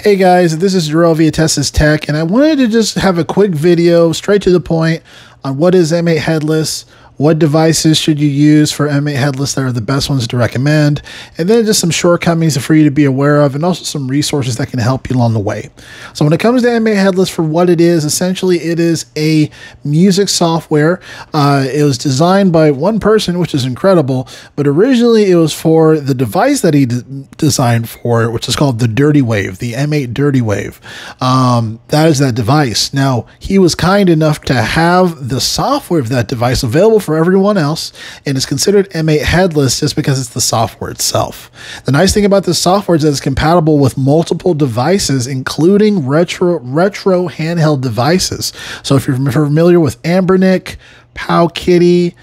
Hey guys, this is Jarrell via Test This Tech, and I wanted to just have a quick video straight to the point on what is M8 headless, what devices should you use for M8 headless that are the best ones to recommend, and then just some shortcomings for you to be aware of, and also some resources that can help you along the way. So when it comes to M8 headless, for what it is, essentially it is a music software. Uh, it was designed by one person, which is incredible, but originally it was for the device that he designed for which is called the Dirtywave, the M8 Dirtywave. Um, that is that device. Now he was kind enough to have the software of that device available for everyone else and is considered M8 headless just because it's the software itself. The nice thing about this software is that it's compatible with multiple devices, including retro retro handheld devices. So if you're familiar with Anbernic, Powkiddy,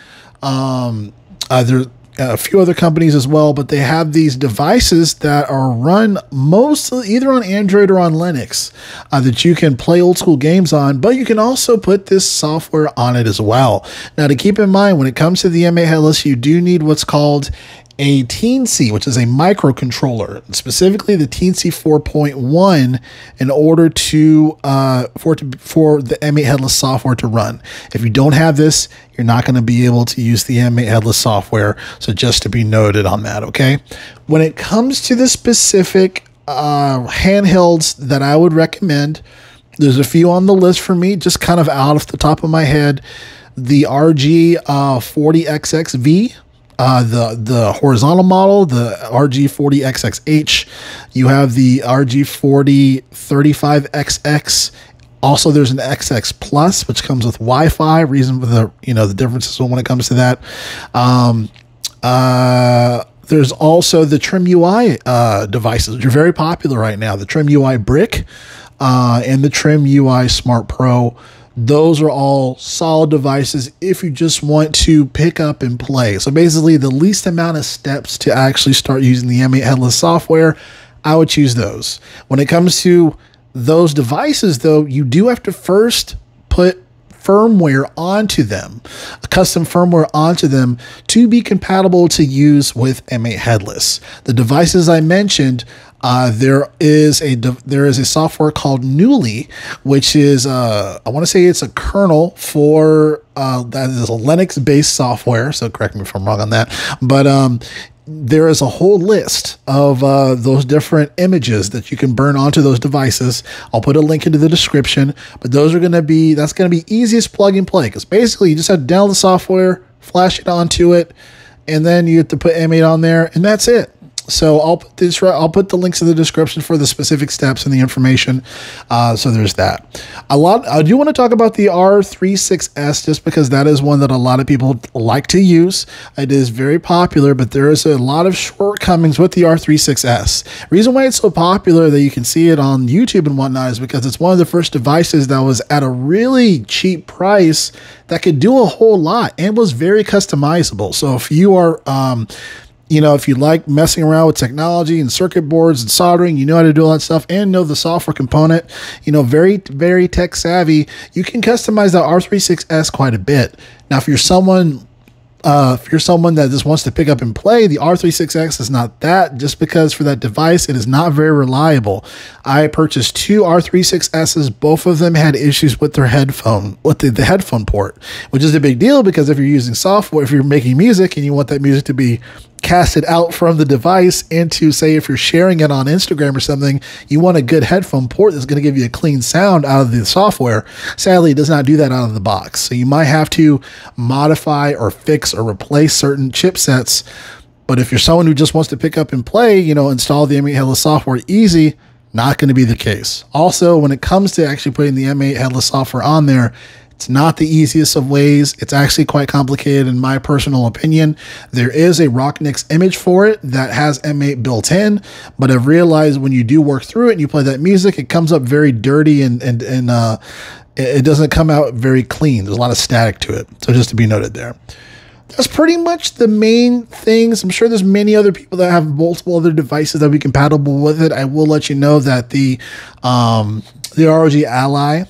um, uh, there, a few other companies as well, but they have these devices that are run mostly either on Android or on Linux uh, that you can play old school games on, but you can also put this software on it as well. Now, to keep in mind, when it comes to the M8 Headless, you do need what's called a Teensy, which is a microcontroller, specifically the Teensy 4.1, in order to uh, for to, for the M8 headless software to run. If you don't have this, you're not going to be able to use the M8 headless software. So just to be noted on that, okay. When it comes to the specific uh, handhelds that I would recommend, there's a few on the list for me, just kind of out of the top of my head. The RG uh, 40XXV uh, the the horizontal model, the RG40XXH. You have the RG4035XX. Also, there's an XX Plus, which comes with Wi-Fi. Reason for the you know the differences when it comes to that. Um, uh, there's also the TrimUI uh, devices, which are very popular right now. The TrimUI Brick uh, and the TrimUI Smart Pro those are all solid devices if you just want to pick up and play. So basically, the least amount of steps to actually start using the M8 headless software, I would choose those. When it comes to those devices, though, you do have to first put firmware onto them, a custom firmware onto them to be compatible to use with M8 headless. The devices I mentioned uh, there is a there is a software called Knulli, which is uh, I want to say it's a kernel for uh, that is a Linux based software. So correct me if I'm wrong on that, but um, there is a whole list of uh, those different images that you can burn onto those devices. I'll put a link into the description, but those are going to be that's going to be easiest plug and play because basically you just have to download the software, flash it onto it, and then you have to put M8 on there, and that's it. So I'll put this. I'll put the links in the description for the specific steps and the information. Uh, so there's that. A lot. I do want to talk about the R36S just because that is one that a lot of people like to use. It is very popular, but there is a lot of shortcomings with the R36S. Reason why it's so popular that you can see it on YouTube and whatnot is because it's one of the first devices that was at a really cheap price that could do a whole lot and was very customizable. So if you are um, you know, if you like messing around with technology and circuit boards and soldering, you know how to do all that stuff and know the software component, you know, very, very tech savvy, you can customize the R36S quite a bit. Now, if you're someone uh, if you're someone that just wants to pick up and play, the R36S is not that just because for that device, it is not very reliable. I purchased two R36Ss. Both of them had issues with their headphone, with the, the headphone port, which is a big deal because if you're using software, if you're making music and you want that music to be casted out from the device into, say, if you're sharing it on Instagram or something, you want a good headphone port that's going to give you a clean sound out of the software. Sadly, it does not do that out of the box. So you might have to modify or fix or replace certain chipsets. But if you're someone who just wants to pick up and play, you know, install the M8 headless software easy, not going to be the case. Also, when it comes to actually putting the M8 headless software on there, it's not the easiest of ways. It's actually quite complicated in my personal opinion. There is a Rocknix image for it that has M8 built in, but I've realized when you do work through it and you play that music, it comes up very dirty and and and uh, it doesn't come out very clean. There's a lot of static to it. So just to be noted there. That's pretty much the main things. I'm sure there's many other people that have multiple other devices that be compatible with it. I will let you know that the um, the ROG Ally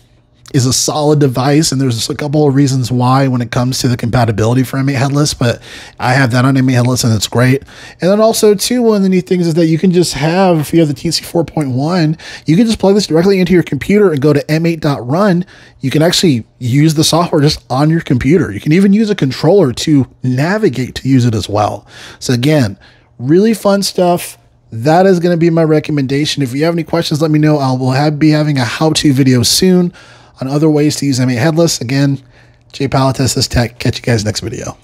is a solid device, and there's a couple of reasons why when it comes to the compatibility for M8 Headless. But I have that on M8 Headless, and it's great. And then also too, one of the neat things is that you can just have if you have the Teensy 4.1, you can just plug this directly into your computer and go to M8.run. You can actually use the software just on your computer. You can even use a controller to navigate to use it as well. So again, really fun stuff that is going to be my recommendation. If you have any questions, let me know. I will have, be having a how-to video soon on other ways to use M8 Headless. Again, Jay Palates, this tech. Catch you guys next video.